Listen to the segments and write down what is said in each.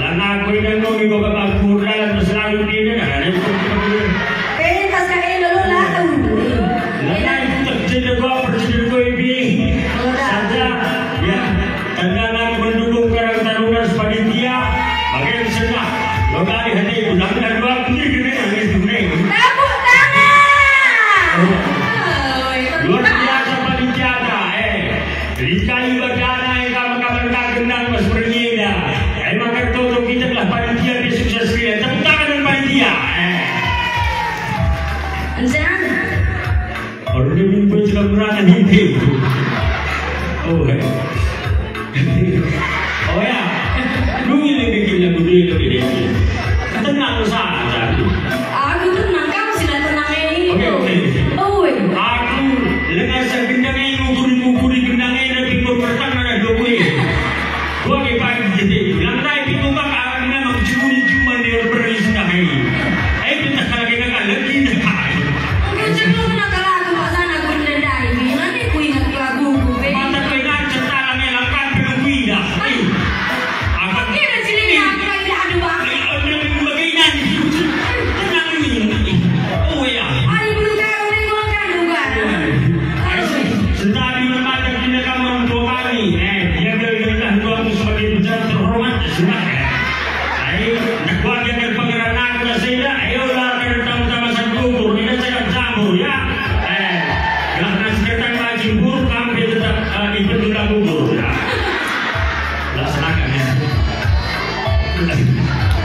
Lana ko yung nanomi ko kapag kurla, mas lalo din na, ano yung Oke, okay, Oh. Aku lengan sebintang Bye.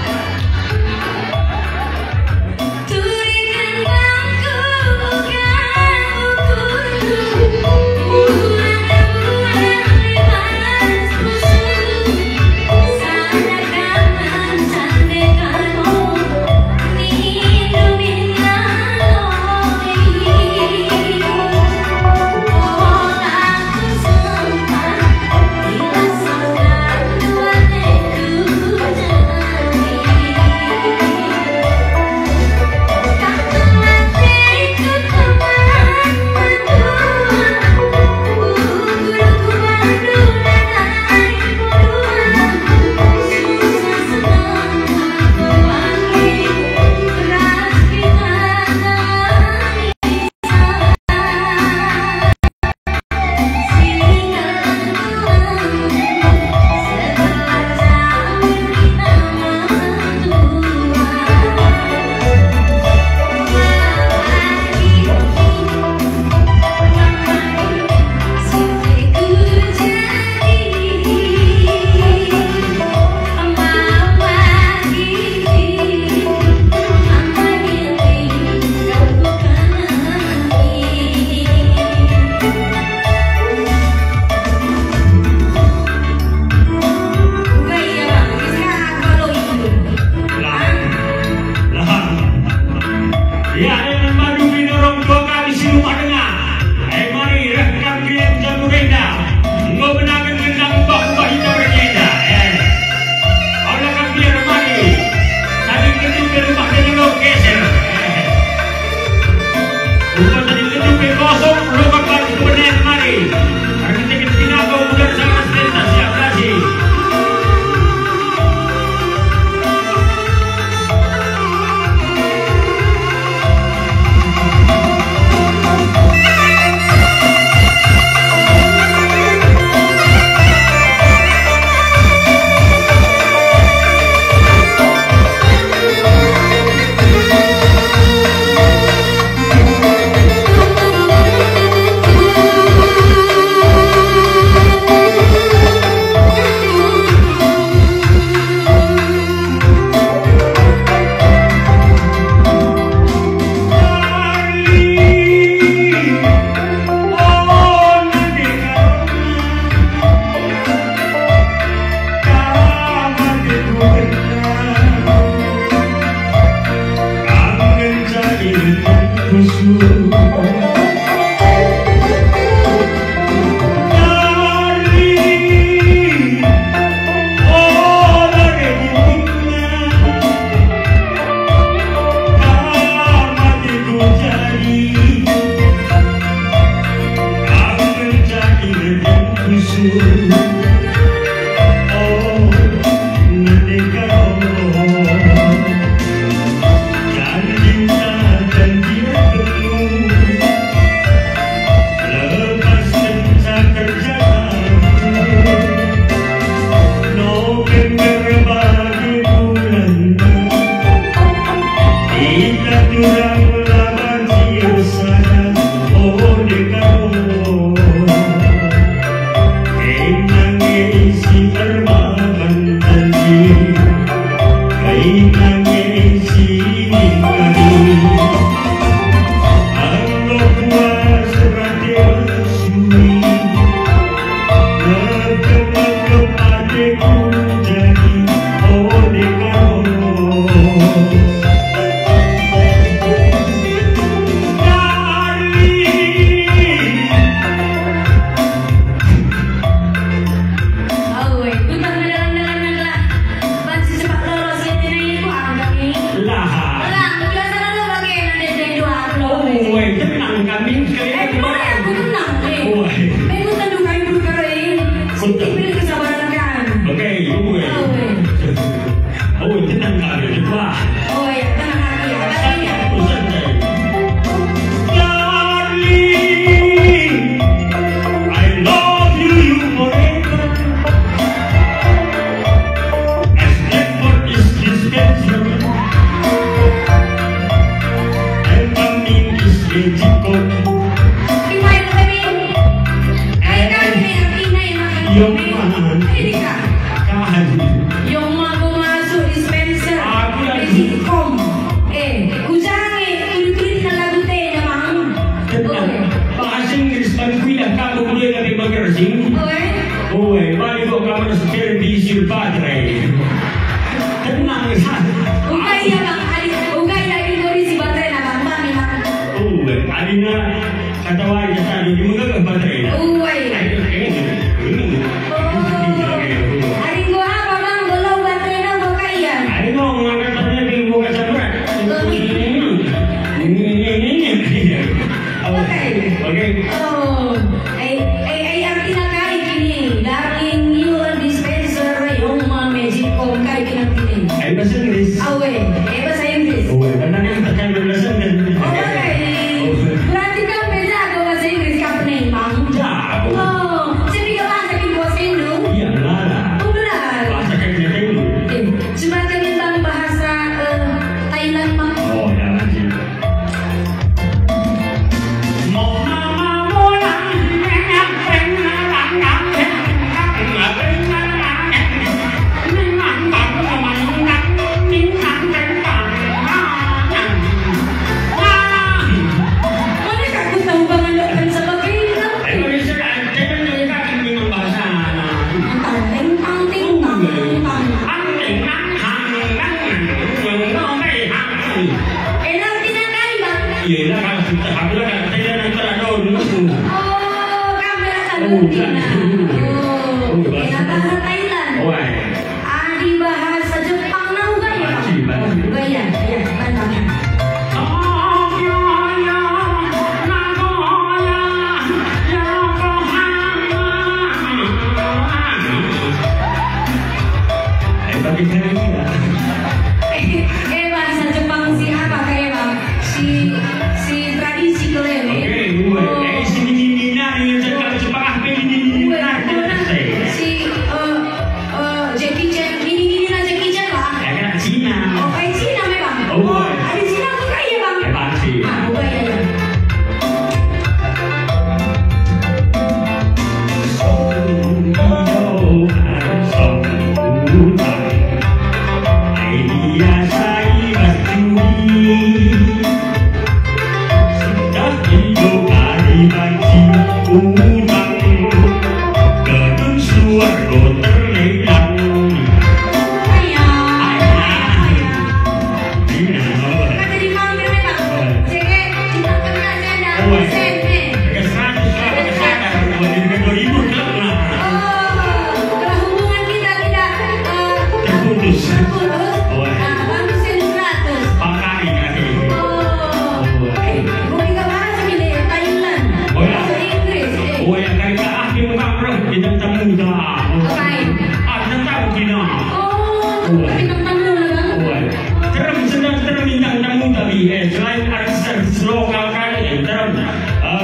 headline artists local kan terus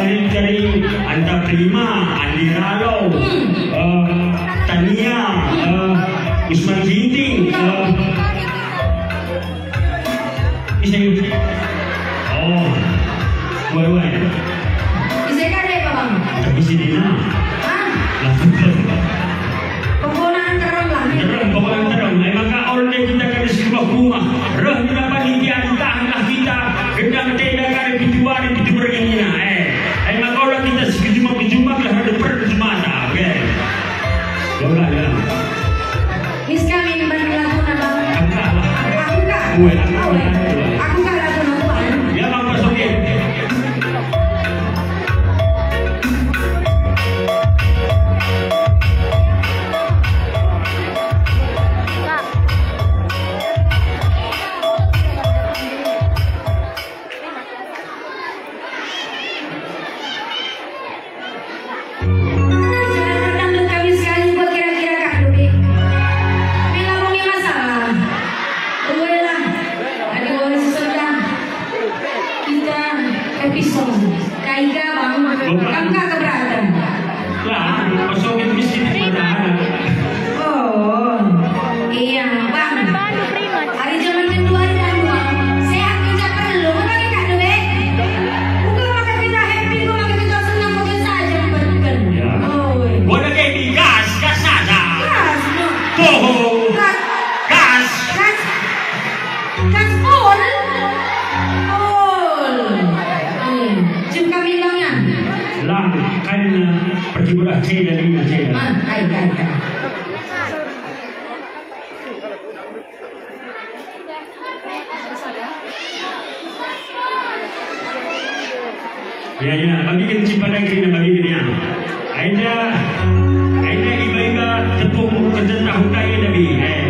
Rinteri, eh, Anta Prima, Andi Ralo, hmm. eh, Tania, eh, Usman حالنا प्रतिवरा चाहिए नहीं चाहिए मन आई आई Ya ya, bagikan cipadan kini bagikan ya. Aida, aida ibadah ketum kerja tahu nabi. Eh.